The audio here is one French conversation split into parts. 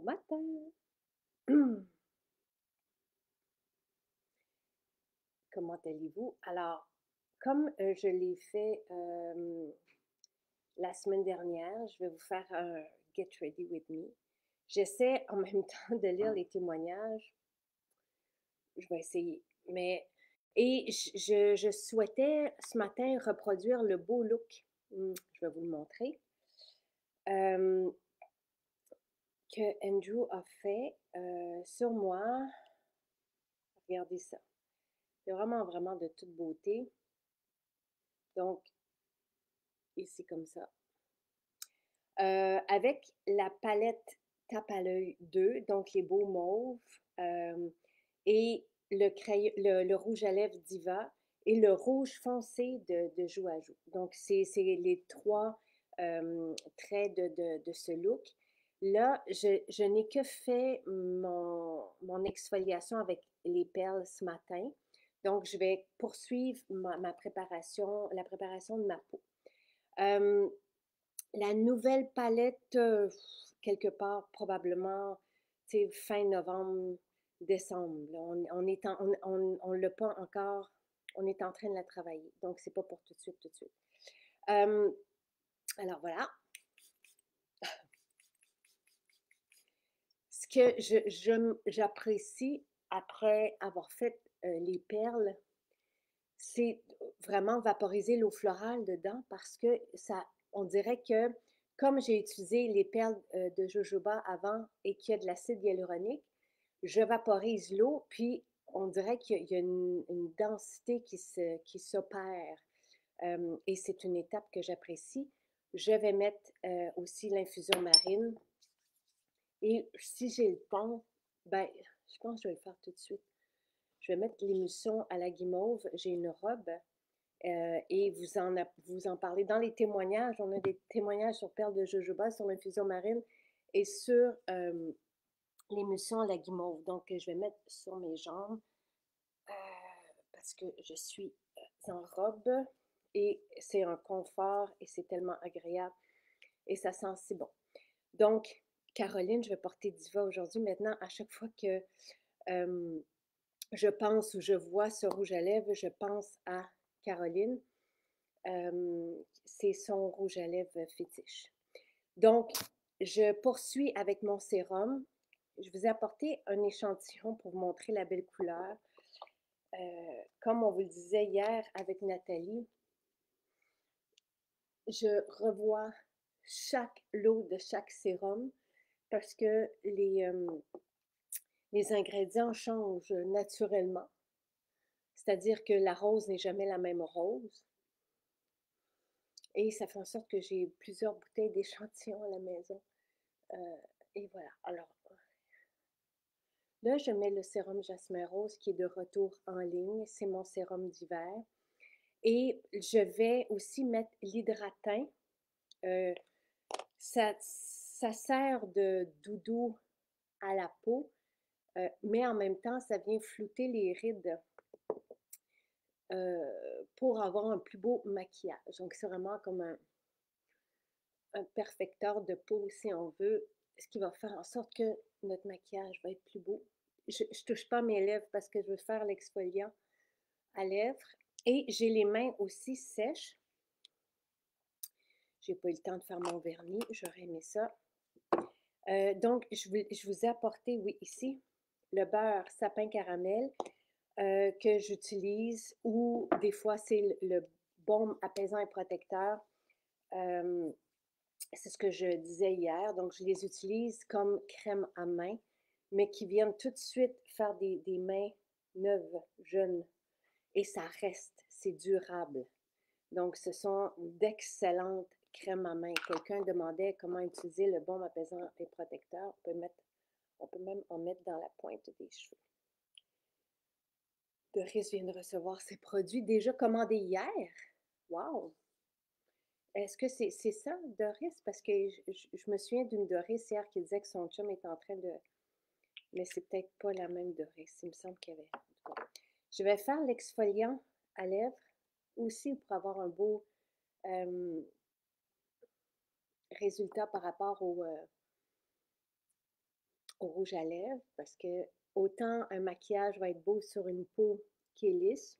Bon matin. Comment allez-vous? Alors, comme euh, je l'ai fait euh, la semaine dernière, je vais vous faire un Get Ready with Me. J'essaie en même temps de lire les témoignages. Je vais essayer. Mais, et je, je souhaitais ce matin reproduire le beau look. Hmm, je vais vous le montrer. Euh, que Andrew a fait euh, sur moi. Regardez ça. C'est vraiment, vraiment de toute beauté. Donc, ici comme ça. Euh, avec la palette Tape à l'œil 2, donc les beaux mauves, euh, et le, rouge à lèvres Diva et le rouge foncé de, de joue à joue. Donc, c'est les trois traits de, de, ce look. Là, je, n'ai que fait mon, exfoliation avec les perles ce matin. Donc, je vais poursuivre ma, préparation, la préparation de ma peau. la nouvelle palette, quelque part, probablement, fin novembre, décembre. On, on l'a pas encore, on est en train de la travailler. Donc, c'est pas pour tout de suite, tout de suite. alors, voilà. Que j'apprécie après avoir fait euh, les perles, c'est vraiment vaporiser l'eau florale dedans parce que ça, on dirait que comme j'ai utilisé les perles euh, de jojoba avant et qu'il y a de l'acide hyaluronique, je vaporise l'eau, puis on dirait qu'il y a une, densité qui s'opère. Euh, et c'est une étape que j'apprécie. Je vais mettre aussi l'infusion marine et si j'ai le temps, ben, je pense que je vais le faire tout de suite. Je vais mettre l'émulsion à la guimauve. J'ai une robe euh, et vous en, vous en parlez dans les témoignages. On a des témoignages sur Perle de jojoba, sur l'infusion marine et sur euh, à la guimauve. Donc, je vais mettre sur mes jambes euh, parce que je suis en robe et c'est un confort et c'est tellement agréable et ça sent si bon. Donc, Caroline, je vais porter Diva aujourd'hui. Maintenant, à chaque fois que je pense ou je vois ce rouge à lèvres, je pense à Caroline. c'est son rouge à lèvres fétiche. Donc, je poursuis avec mon sérum. Je vous ai apporté un échantillon pour vous montrer la belle couleur. Euh, comme on vous le disait hier avec Nathalie, je revois chaque lot de chaque sérum parce que les, les ingrédients changent naturellement. C'est-à-dire que la rose n'est jamais la même rose. Et ça fait en sorte que j'ai plusieurs bouteilles d'échantillons à la maison. Euh, et voilà. Alors, là, je mets le sérum Jasmin Rose qui est de retour en ligne. C'est mon sérum d'hiver. Et je vais aussi mettre l'hydratin. Euh, ça, ça sert de doudou à la peau, mais en même temps, ça vient flouter les rides pour avoir un plus beau maquillage. Donc, c'est vraiment comme un, un perfecteur de peau, si on veut, ce qui va faire en sorte que notre maquillage va être plus beau. Je ne touche pas mes lèvres parce que je veux faire l'exfoliant à lèvres. Et j'ai les mains aussi sèches. J'ai pas eu le temps de faire mon vernis, j'aurais aimé ça. Euh, donc, je vous, ai apporté, oui, ici, le beurre sapin caramel euh, que j'utilise ou des fois c'est le, baume apaisant et protecteur. C'est ce que je disais hier. Donc, je les utilise comme crème à main, mais qui viennent tout de suite faire des, des mains neuves, jeunes. Et ça reste, c'est durable. Donc, ce sont d'excellentes crème à main. Quelqu'un demandait comment utiliser le baume apaisant et protecteur. On peut, mettre, on peut même en mettre dans la pointe des cheveux. Doris vient de recevoir ses produits déjà commandés hier. Wow! Est-ce que c'est ça, Doris? Parce que je, me souviens d'une Doris hier qui disait que son chum est en train de... Mais c'est peut-être pas la même Doris. Il me semble qu'il y avait... Je vais faire l'exfoliant à lèvres aussi pour avoir un beau euh, résultat par rapport au, euh, au rouge à lèvres parce que autant un maquillage va être beau sur une peau qui est lisse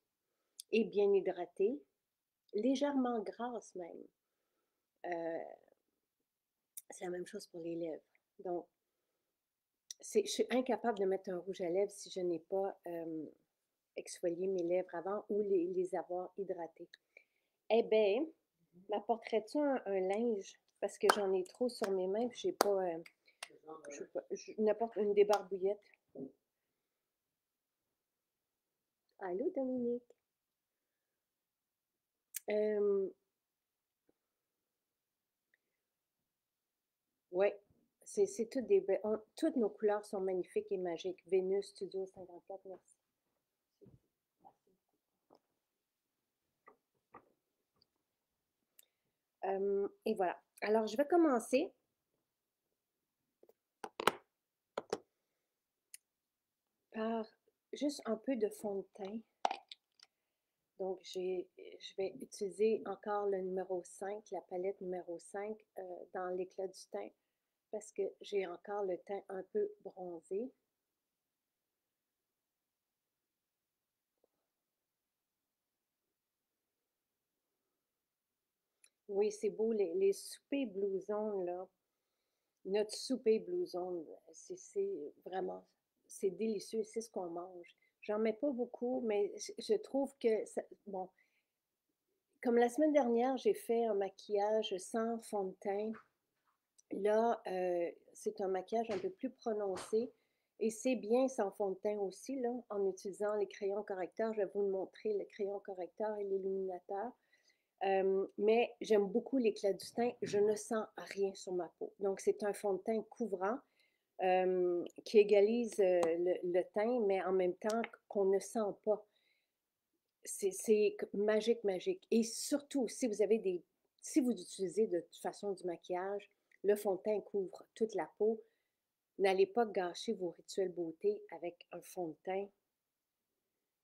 et bien hydratée, légèrement grasse même. Euh, c'est la même chose pour les lèvres. Donc, je suis incapable de mettre un rouge à lèvres si je n'ai pas euh, exfolié mes lèvres avant ou les, les avoir hydratées. Eh bien, m'apporterais-tu un, linge? Parce que j'en ai trop sur mes mains, je n'ai pas, euh, n'importe une débarbouillette. Allô, Dominique? Euh, oui, c'est toutes des toutes nos couleurs sont magnifiques et magiques. Vénus Studio 54, merci. Euh, et voilà. Alors, je vais commencer par juste un peu de fond de teint. Donc, je vais utiliser encore le numéro 5, la palette numéro 5 euh, dans l'éclat du teint parce que j'ai encore le teint un peu bronzé. Oui, c'est beau, les, les soupers blousons, là. Notre souper blouson, c'est vraiment, c'est délicieux, c'est ce qu'on mange. J'en mets pas beaucoup, mais je trouve que, bon, comme la semaine dernière, j'ai fait un maquillage sans fond de teint. Là, euh, c'est un maquillage un peu plus prononcé. Et c'est bien sans fond de teint aussi, là, en utilisant les crayons correcteurs. Je vais vous montrer le crayon correcteur et l'illuminateur. Euh, mais j'aime beaucoup l'éclat du teint. Je ne sens rien sur ma peau. Donc, c'est un fond de teint couvrant euh, qui égalise le, le, teint, mais en même temps qu'on ne sent pas. C'est magique, magique. Et surtout, si vous avez des... Si vous utilisez de toute façon du maquillage, le fond de teint couvre toute la peau. N'allez pas gâcher vos rituels beauté avec un fond de teint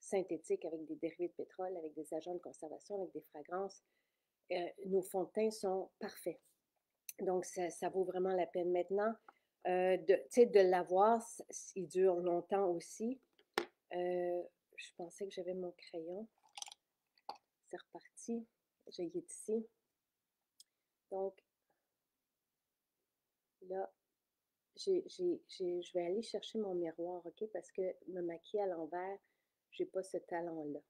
synthétique avec des dérivés de pétrole, avec des agents de conservation, avec des fragrances. Euh, nos fonds de teint sont parfaits. Donc, ça, vaut vraiment la peine. Maintenant, euh, de, de l'avoir, il dure longtemps aussi. Euh, je pensais que j'avais mon crayon. C'est reparti. J'ai ici. Donc, là, je vais aller chercher mon miroir, OK? Parce que me maquiller à l'envers, je n'ai pas ce talent-là.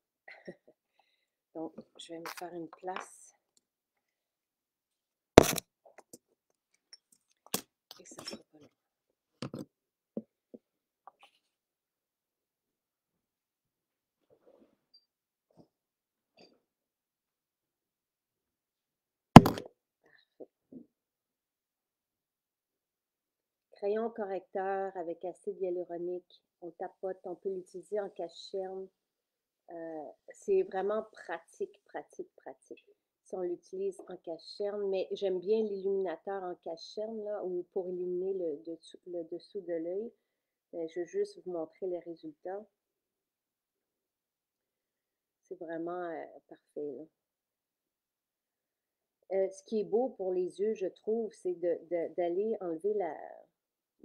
Donc, je vais me faire une place pas long. Crayon correcteur avec acide hyaluronique, on tapote, on peut l'utiliser en cache-cerne. Euh, c'est vraiment pratique, pratique, pratique. Si on l'utilise en cache-cerne, mais j'aime bien l'illuminateur en cache-cerne, ou pour illuminer le, dessous, de l'œil. Je vais juste vous montrer les résultats. C'est vraiment euh, parfait. Euh, ce qui est beau pour les yeux, je trouve, c'est d'aller enlever la,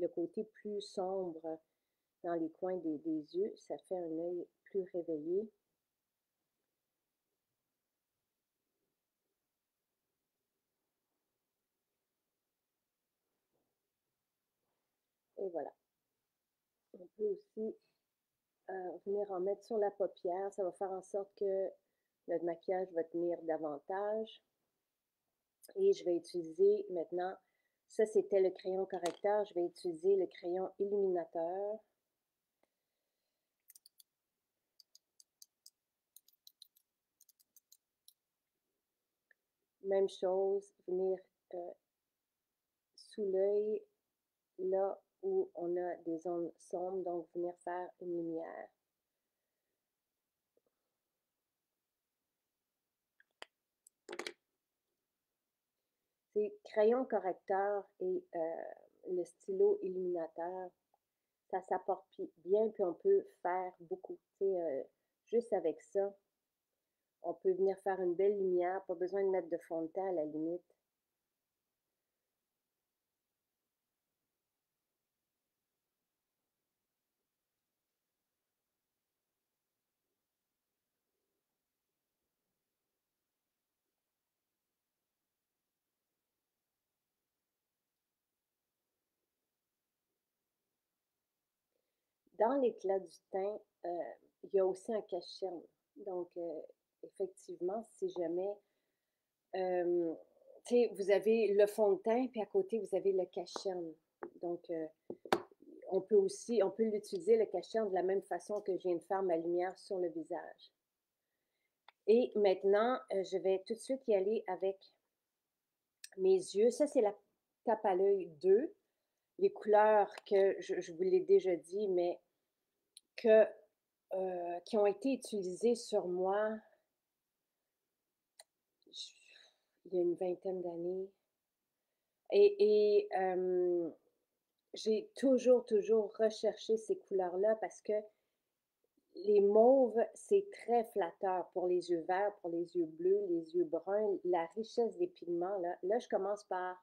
le côté plus sombre dans les coins des, yeux. Ça fait un œil plus réveillé. Et voilà. On peut aussi euh, venir en mettre sur la paupière. Ça va faire en sorte que notre maquillage va tenir davantage. Et je vais utiliser maintenant ça, c'était le crayon correcteur. Je vais utiliser le crayon illuminateur. Même chose, venir euh, sous l'œil, là où on a des zones sombres, donc venir faire une lumière. Crayon correcteur et euh, le stylo illuminateur. Ça s'apporte bien, puis on peut faire beaucoup. Euh, juste avec ça, on peut venir faire une belle lumière, pas besoin de mettre de fond de teint à la limite. Dans l'éclat du teint, euh, il y a aussi un cache Donc, euh, effectivement, si jamais, euh, vous avez le fond de teint, puis à côté, vous avez le cache Donc, on peut aussi, on peut l'utiliser, le cache de la même façon que je viens de faire ma lumière sur le visage. Et maintenant, je vais tout de suite y aller avec mes yeux. Ça, c'est la tape à l'œil 2. Les couleurs que je vous l'ai déjà dit, mais euh, qui ont été utilisés sur moi il y a une vingtaine d'années. Et, j'ai toujours, toujours recherché ces couleurs-là parce que les mauves, c'est très flatteur pour les yeux verts, pour les yeux bleus, les yeux bruns, la richesse des pigments. Là, là je commence par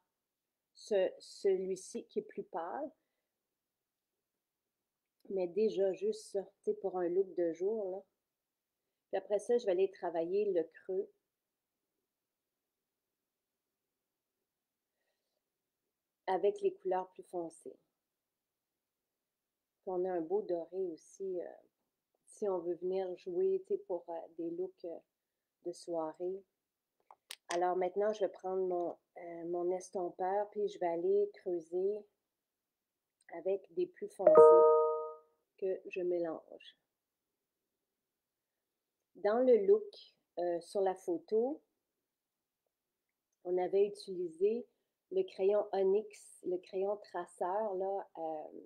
ce, celui-ci qui est plus pâle. Mais déjà, juste sais, pour un look de jour, là. Puis après ça, je vais aller travailler le creux. Avec les couleurs plus foncées. On a un beau doré aussi, euh, si on veut venir jouer, pour euh, des looks euh, de soirée. Alors maintenant, je vais prendre mon, mon estompeur, puis je vais aller creuser avec des plus foncés que je mélange. Dans le look euh, sur la photo, on avait utilisé le crayon Onyx, le crayon traceur, là, euh,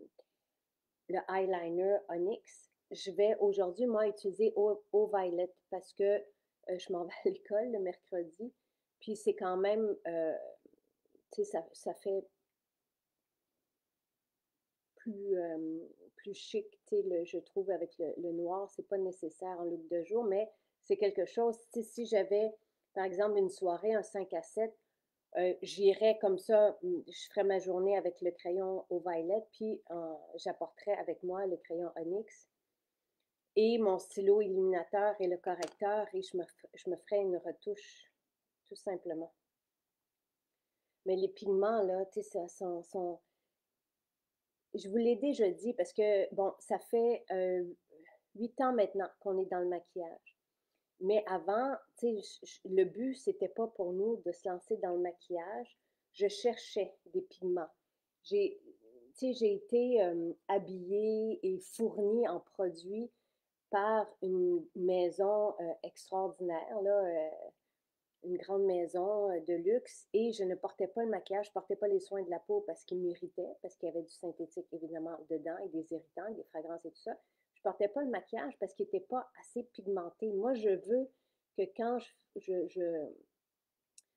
le eyeliner Onyx. Je vais aujourd'hui, moi, utiliser au, Violet parce que euh, je m'en vais à l'école le mercredi. Puis c'est quand même, tu sais, ça, ça, fait plus, plus chic, le, je trouve, avec le, noir. C'est pas nécessaire en look de jour, mais c'est quelque chose. Si j'avais, par exemple, une soirée, un 5 à 7, euh, j'irais comme ça, je ferais ma journée avec le crayon au violet, puis j'apporterais avec moi le crayon Onyx et mon stylo illuminateur et le correcteur, et je me, je me ferais une retouche, tout simplement. Mais les pigments, là, tu sais, sont, sont je vous l'ai déjà dit parce que, bon, ça fait huit ans maintenant qu'on est dans le maquillage. Mais avant, le but, c'était pas pour nous de se lancer dans le maquillage. Je cherchais des pigments. J'ai, été habillée et fournie en produits par une maison extraordinaire, là, une grande maison euh, de luxe et je ne portais pas le maquillage, je portais pas les soins de la peau parce qu'ils m'irritaient, parce qu'il y avait du synthétique évidemment dedans et des irritants, des fragrances et tout ça. Je portais pas le maquillage parce qu'il n'était pas assez pigmenté. Moi, je veux que quand je, je,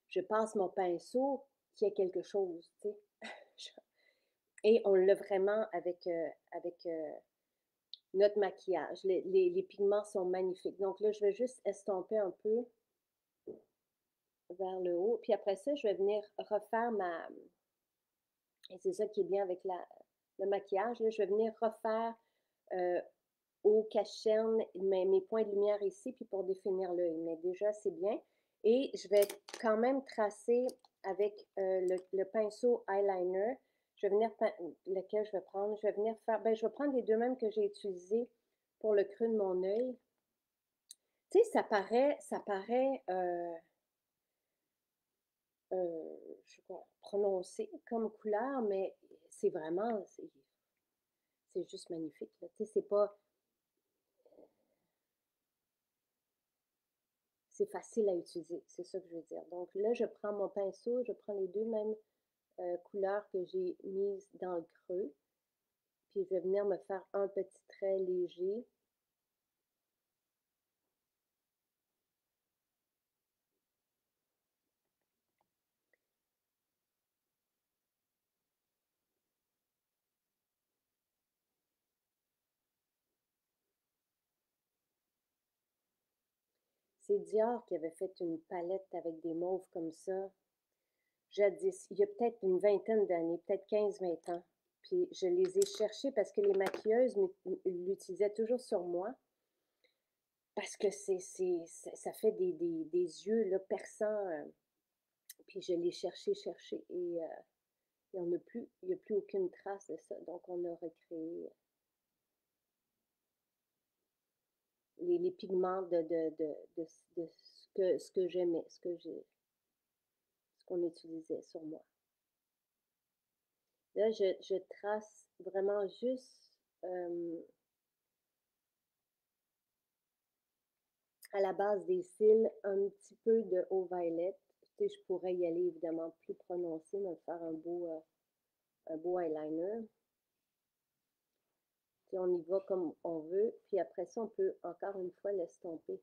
je, passe mon pinceau, qu'il y ait quelque chose, tu sais. et on l'a vraiment avec, euh, avec euh, notre maquillage. Les, les, les pigments sont magnifiques. Donc là, je vais juste estomper un peu vers le haut. Puis après ça, je vais venir refaire ma... Et c'est ça qui est bien avec la, le maquillage. Je vais venir refaire euh, au cacherne mes, mes, points de lumière ici, puis pour définir l'œil. Mais déjà, c'est bien. Et je vais quand même tracer avec euh, le, pinceau eyeliner. Je vais venir, lequel je vais prendre, je vais venir faire, ben, je vais prendre les deux mêmes que j'ai utilisés pour le creux de mon œil. Tu sais, ça paraît, ça paraît, euh, je sais pas, prononcé comme couleur, mais c'est vraiment, c'est juste magnifique. Tu sais, c'est pas. C'est facile à utiliser, c'est ça que je veux dire. Donc là, je prends mon pinceau, je prends les deux mêmes euh, couleurs que j'ai mises dans le creux, puis je vais venir me faire un petit trait léger Dior qui avait fait une palette avec des mauves comme ça, jadis, il y a peut-être une vingtaine d'années, peut-être 15-20 ans. Puis je les ai cherchés parce que les maquilleuses l'utilisaient toujours sur moi. Parce que c'est, ça fait des, des, yeux là, perçants. Euh, puis je l'ai cherché, cherché. Et euh, n'y a plus, il n'y a plus aucune trace de ça. Donc on a recréé les, pigments de, de, ce que, ce que j'aimais, ce que j'ai, ce qu'on utilisait sur moi. Là, je, trace vraiment juste euh, à la base des cils un petit peu de haut violet. Tu je pourrais y aller évidemment plus prononcé, me faire un beau, euh, un beau eyeliner. On y va comme on veut. Puis après ça, on peut encore une fois l'estomper.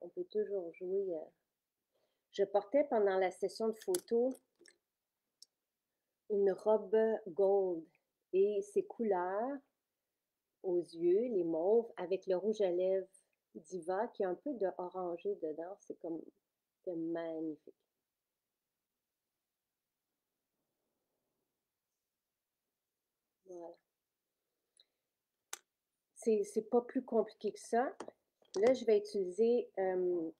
On peut toujours jouer. Euh. Je portais pendant la session de photos une robe gold et ses couleurs aux yeux, les mauves, avec le rouge à lèvres Diva qui a un peu de dedans. C'est comme, magnifique. Voilà. C'est pas plus compliqué que ça. Là, je vais utiliser euh,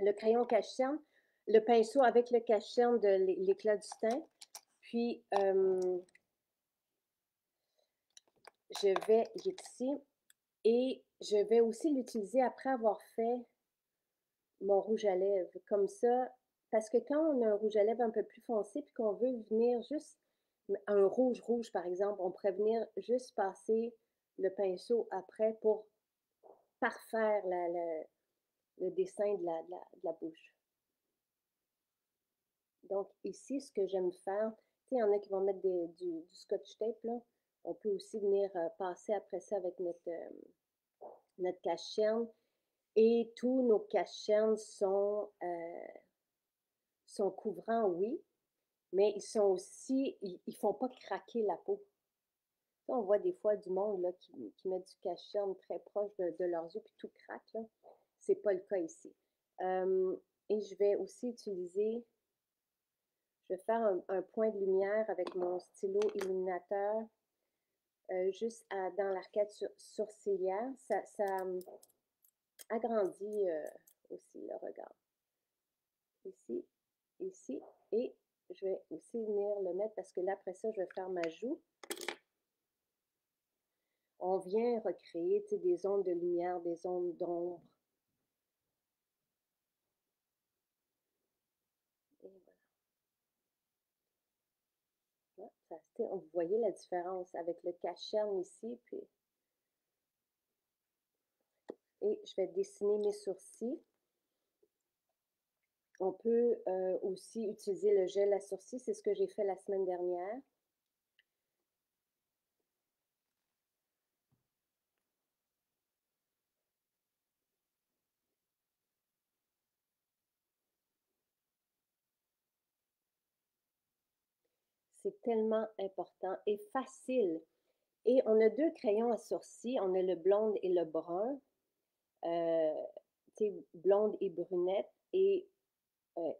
le crayon cache-cerne, le pinceau avec le cache-cerne de l'éclat du teint. Puis, euh, je vais, il ici, et je vais aussi l'utiliser après avoir fait mon rouge à lèvres. Comme ça, parce que quand on a un rouge à lèvres un peu plus foncé, puis qu'on veut venir juste, un rouge rouge par exemple, on pourrait venir juste passer le pinceau après pour parfaire le dessin de la, de la bouche. Donc ici, ce que j'aime faire, il y en a qui vont mettre du, scotch tape, là. On peut aussi venir euh, passer après ça avec notre, euh, notre Et tous nos cache sont, euh, sont couvrants, oui, mais ils sont aussi, ils ne font pas craquer la peau. On voit des fois du monde là, qui, met du cache très proche de, leurs yeux, puis tout craque. Ce n'est pas le cas ici. et je vais aussi utiliser je vais faire un, point de lumière avec mon stylo illuminateur euh, juste dans l'arcade sourcilière. Ça, ça hum, agrandit euh, aussi le regard. Ici, ici, et je vais aussi venir le mettre parce que là, après ça, je vais faire ma joue. On vient recréer des ondes de lumière, des ondes d'ombre vous voyez la différence avec le cachet ici, et je vais dessiner mes sourcils. On peut euh, aussi utiliser le gel à sourcils, c'est ce que j'ai fait la semaine dernière. c'est tellement important et facile. Et on a deux crayons à sourcils, on a le blonde et le brun, euh, blonde et brunette, et euh,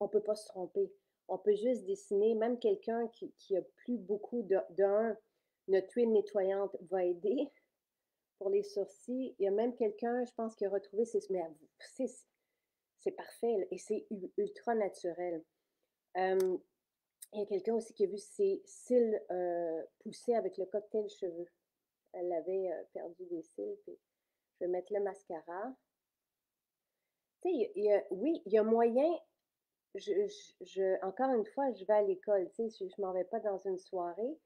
on ne peut pas se tromper. On peut juste dessiner, même quelqu'un qui, qui a plus beaucoup d'un, notre huile nettoyante va aider pour les sourcils. Il y a même quelqu'un, je pense, qui a retrouvé ses... c'est parfait et c'est ultra naturel. Euh, il y a quelqu'un aussi qui a vu ses cils euh, pousser avec le cocktail cheveux. Elle avait euh, perdu des cils. je vais mettre le mascara. Tu sais, oui, il y a moyen. Je, encore une fois, je vais à l'école. Tu sais, je ne m'en vais pas dans une soirée.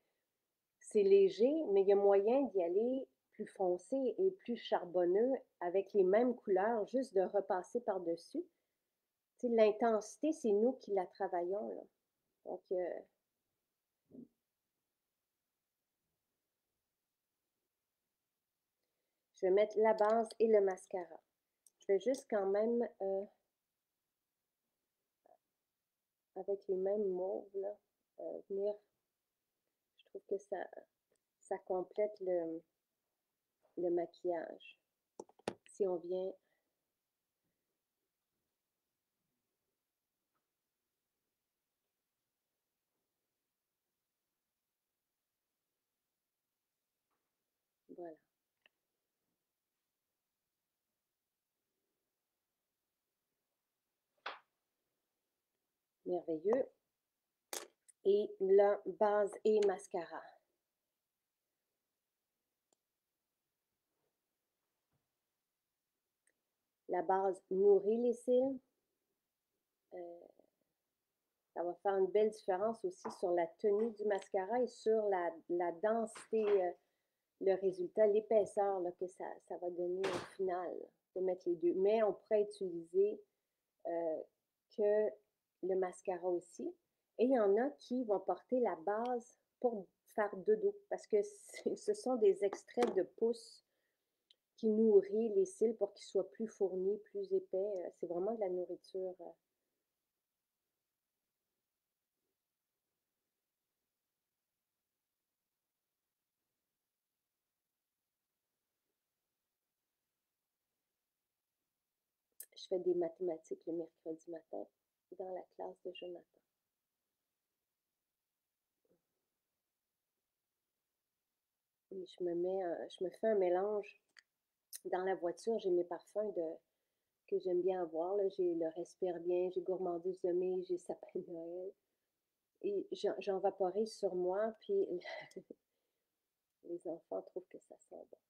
C'est léger, mais il y a moyen d'y aller plus foncé et plus charbonneux avec les mêmes couleurs, juste de repasser par-dessus. L'intensité, c'est nous qui la travaillons. Là. Donc, euh, je vais mettre la base et le mascara. Je vais juste quand même, euh, avec les mêmes mauves, là, euh, venir, je trouve que ça, ça complète le, le maquillage. Si on vient Voilà. Merveilleux. Et là, base et mascara. la base nourrit les cils. Euh, ça va faire une belle différence aussi sur la tenue du mascara et sur la, la densité, euh, le résultat, l'épaisseur que ça, va donner au final de mettre les deux. Mais on pourrait utiliser euh, que le mascara aussi. Et il y en a qui vont porter la base pour faire dodo parce que ce sont des extraits de pouce qui nourrit les cils pour qu'ils soient plus fournis, plus épais. C'est vraiment de la nourriture fais des mathématiques le mercredi matin dans la classe de Jonathan. Je me mets, je me fais un mélange dans la voiture. J'ai mes parfums de, que j'aime bien avoir. J'ai le respire bien, j'ai gourmandise de mai, j'ai sapin de Noël. Et j'en vaporise sur moi, puis les enfants trouvent que ça sent bon.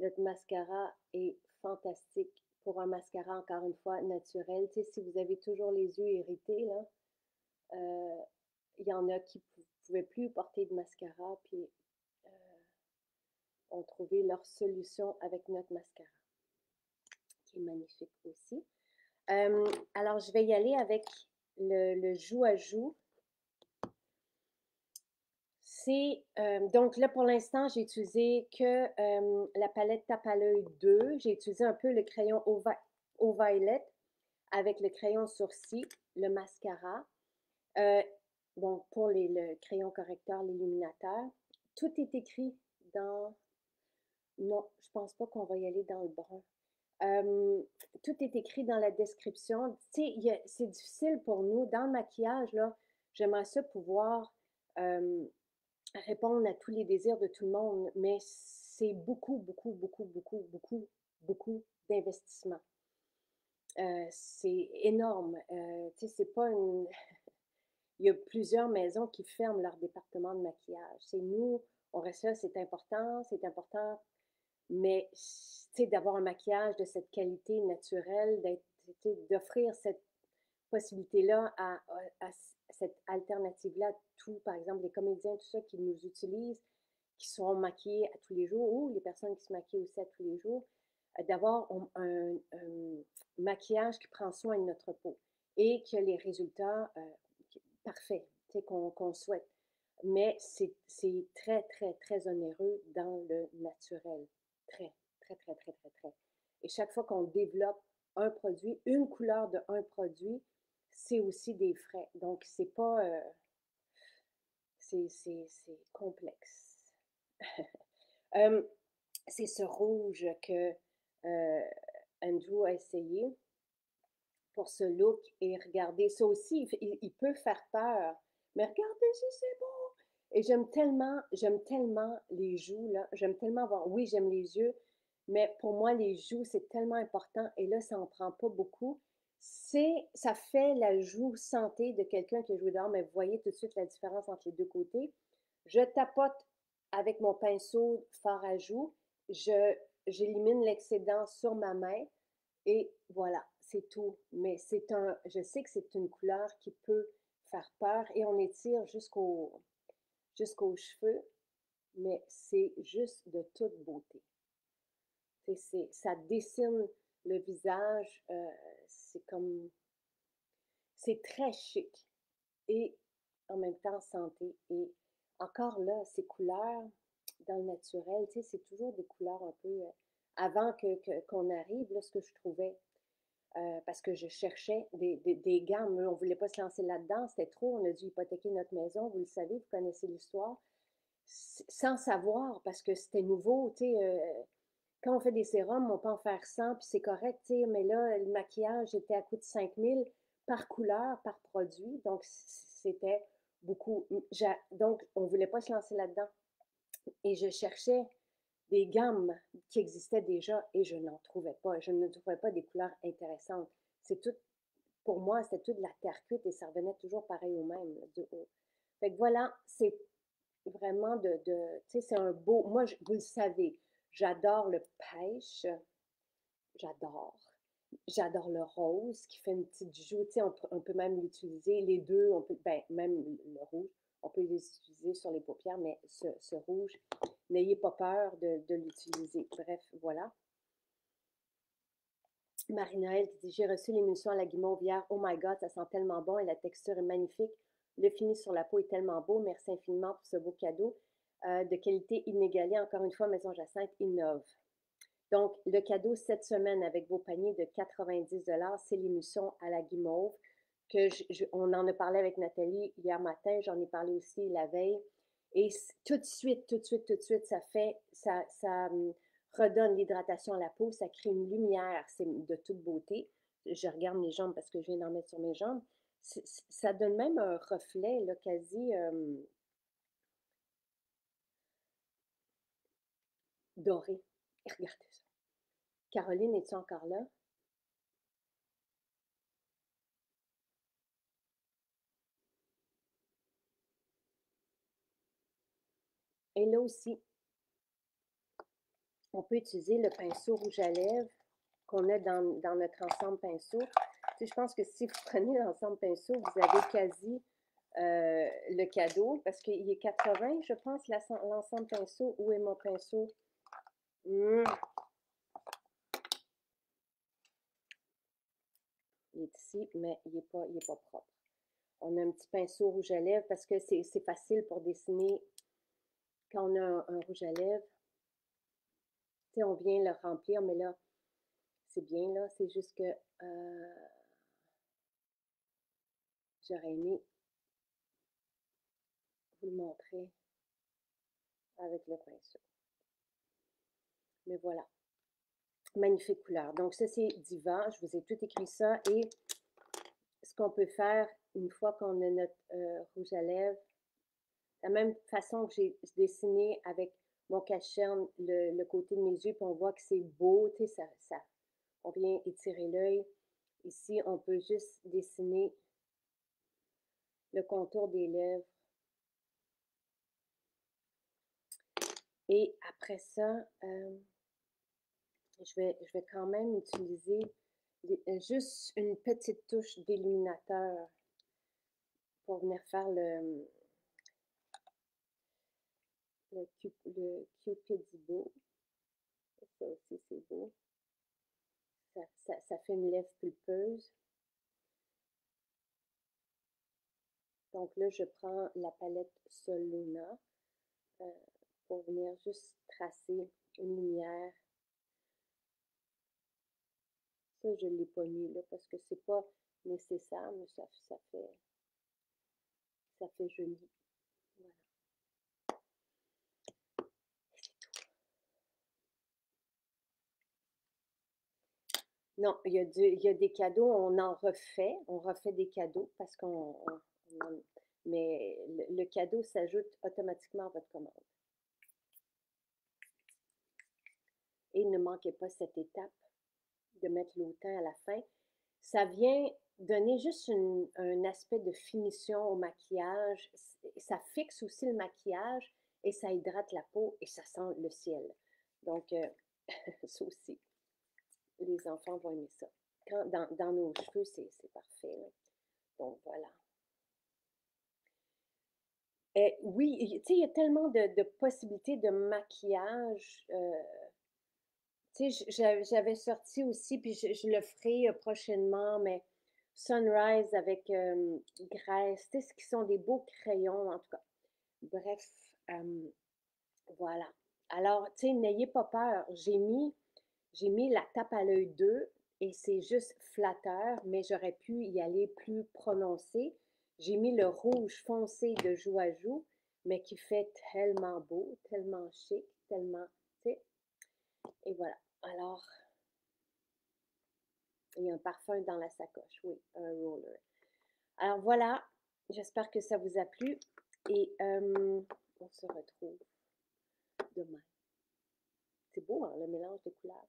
Notre mascara est fantastique pour un mascara, encore une fois, naturel. Tu si vous avez toujours les yeux irrités, euh, il y en a qui ne pouvaient plus porter de mascara, puis euh, ont trouvé leur solution avec notre mascara, qui est magnifique aussi. Euh, alors, je vais y aller avec le, le joue à joue euh, donc là pour l'instant, j'ai utilisé que euh, la palette tape à l'œil 2. J'ai utilisé un peu le crayon au, violet avec le crayon sourcil, le mascara. Euh, bon, pour les, le crayon correcteur, l'illuminateur. Tout est écrit dans. Non, je pense pas qu'on va y aller dans le brun. tout est écrit dans la description. Tu sais, c'est difficile pour nous. Dans le maquillage, là, j'aimerais ça pouvoir répondre à tous les désirs de tout le monde, mais c'est beaucoup, beaucoup, beaucoup, beaucoup, beaucoup, beaucoup d'investissement. Euh, c'est énorme. Euh, c'est pas une. Il y a plusieurs maisons qui ferment leur département de maquillage. C'est nous, on reste là, c'est important, c'est important, mais d'avoir un maquillage de cette qualité naturelle, d'offrir cette possibilité-là à, à, cette alternative-là, tout, par exemple, les comédiens, tout ça, qui nous utilisent, qui sont maquillés à tous les jours, ou les personnes qui se maquillent aussi à tous les jours, euh, d'avoir un, maquillage qui prend soin de notre peau et qui a les résultats euh, parfaits qu'on souhaite. Mais c'est très, très, très onéreux dans le naturel. Très, très, très, très, très, très. Et chaque fois qu'on développe un produit, une couleur de un produit, c'est aussi des frais. Donc, c'est pas. Euh, c'est complexe. c'est ce rouge que euh, Andrew a essayé pour ce look et regardez, ça aussi, il, peut faire peur. Mais regardez si c'est beau! Et j'aime tellement, j'aime tellement les joues, là. J'aime tellement voir. Oui, j'aime les yeux, mais pour moi, les joues, c'est tellement important. Et là, ça n'en prend pas beaucoup ça fait la joue santé de quelqu'un qui a joué dehors, mais vous voyez tout de suite la différence entre les deux côtés. Je tapote avec mon pinceau fort à joue, j'élimine l'excédent sur ma main et voilà, c'est tout. Mais c'est un, je sais que c'est une couleur qui peut faire peur et on étire jusqu'au, jusqu'aux cheveux, mais c'est juste de toute beauté. Ça dessine le visage, euh, c'est comme, c'est très chic et en même temps santé. Et encore là, ces couleurs dans le naturel, tu sais, c'est toujours des couleurs un peu, euh, avant que, qu'on arrive, là, ce que je trouvais, euh, parce que je cherchais des, des, gammes, on ne voulait pas se lancer là-dedans, c'était trop, on a dû hypothéquer notre maison, vous le savez, vous connaissez l'histoire, sans savoir, parce que c'était nouveau, tu sais, quand on fait des sérums, on peut en faire 100, puis c'est correct, mais là, le maquillage était à coût de 5000 par couleur, par produit, donc c'était beaucoup. Donc, on ne voulait pas se lancer là-dedans. Et je cherchais des gammes qui existaient déjà et je n'en trouvais pas. Je ne trouvais pas des couleurs intéressantes. C'est tout, pour moi, c'était tout de la terre cuite et ça revenait toujours pareil au même, du haut. Fait que voilà, c'est vraiment de, de tu sais, c'est un beau, moi, vous le savez, j'adore le pêche, j'adore. J'adore le rose qui fait une petite joue, tu sais, on, peut même l'utiliser, les deux, on peut, ben, même le rouge, on peut les utiliser sur les paupières, mais ce, rouge, n'ayez pas peur de, l'utiliser. Bref, voilà. Marie-Noël dit J'ai reçu l'émulsion à la guimauve. Oh my God, ça sent tellement bon et la texture est magnifique. Le fini sur la peau est tellement beau. Merci infiniment pour ce beau cadeau. Euh, de qualité inégalée. Encore une fois, Maison Jacinthe innove. Donc, le cadeau cette semaine avec vos paniers de 90 c'est l'émulsion à la guimauve. Que on en a parlé avec Nathalie hier matin, j'en ai parlé aussi la veille. Et tout de suite, tout de suite, tout de suite, ça fait, ça, hum, redonne l'hydratation à la peau, ça crée une lumière, c'est de toute beauté. Je regarde mes jambes parce que je viens d'en mettre sur mes jambes. Ça donne même un reflet là, quasi doré. regardez ça. Caroline, es-tu encore là? Et là aussi, on peut utiliser le pinceau rouge à lèvres qu'on a dans, notre ensemble pinceau. je pense que si vous prenez l'ensemble pinceau, vous avez quasi euh, le cadeau parce qu'il est 80, je pense, l'ensemble pinceau. Où est mon pinceau? Hmm. Il est ici, mais il n'est pas, pas propre. On a un petit pinceau rouge à lèvres parce que c'est facile pour dessiner quand on a un rouge à lèvres on vient le remplir, mais là, c'est bien, là. C'est juste que euh, j'aurais aimé vous le montrer avec le pinceau. Mais voilà. Magnifique couleur. Donc, ça, c'est Diva. Je vous ai tout écrit ça. Et ce qu'on peut faire une fois qu'on a notre euh, rouge à lèvres, la même façon que j'ai dessiné avec mon cacherne le, côté de mes yeux, puis on voit que c'est beau, ça, ça, on vient étirer l'œil. Ici, on peut juste dessiner le contour des lèvres. Et après ça, euh, je, vais, je vais quand même utiliser juste une petite touche d'illuminateur pour venir faire le, le, le Cupidibo. Ça aussi, c'est beau. Ça, fait une lèvre pulpeuse. Donc là, je prends la palette Soluna euh, pour venir juste tracer une lumière. Ça, je ne l'ai pas mis là parce que c'est pas nécessaire, mais ça, ça fait ça fait joli. Voilà. Non, il y, a il y a des cadeaux, on en refait, on refait des cadeaux parce qu'on. mais le, cadeau s'ajoute automatiquement à votre commande. Ne manquez pas cette étape de mettre l'autain à la fin. Ça vient donner juste un aspect de finition au maquillage. Ça fixe aussi le maquillage et ça hydrate la peau et ça sent le ciel. Donc, euh, ça aussi les enfants vont aimer ça. dans, nos cheveux, c'est parfait. Donc, voilà. Et oui, tu sais, il y a tellement de, possibilités de maquillage. Euh, tu sais, j'avais sorti aussi, puis je, le ferai euh, prochainement, mais Sunrise avec euh, graisse, tu sais, ce qui sont des beaux crayons, en tout cas. Bref, voilà. Alors, tu sais, n'ayez pas peur. J'ai mis j'ai mis la tape à l'œil 2 et c'est juste flatteur, mais j'aurais pu y aller plus prononcé. J'ai mis le rouge foncé de joue à joue, mais qui fait tellement beau, tellement chic, tellement. Et voilà. Alors, il y a un parfum dans la sacoche, oui, un roller. Alors voilà, j'espère que ça vous a plu et on se retrouve demain. C'est beau, hein, le mélange de couleurs.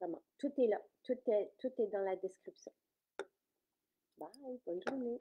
Vraiment, tout est là. Tout est, tout est dans la description. Bye, bonne journée.